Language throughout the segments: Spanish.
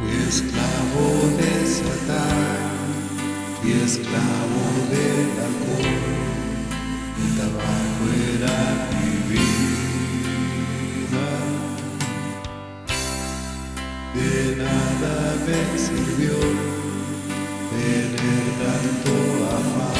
Fui esclavo de Satán y esclavo del alcohol. El tabaco era mi vida. De nada me sirvió tener tanto afán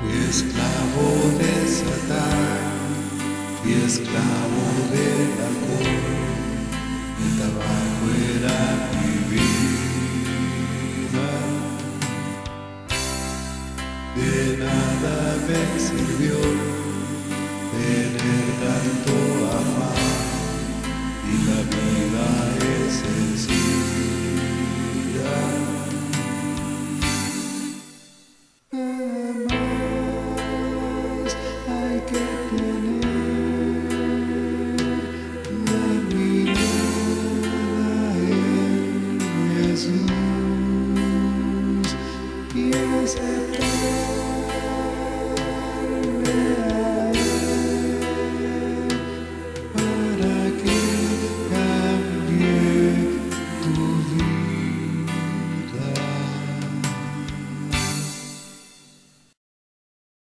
Fui esclavo de Satán y esclavo del alcohol. El tabaco era mi vida. De nada me sirvió Jesus.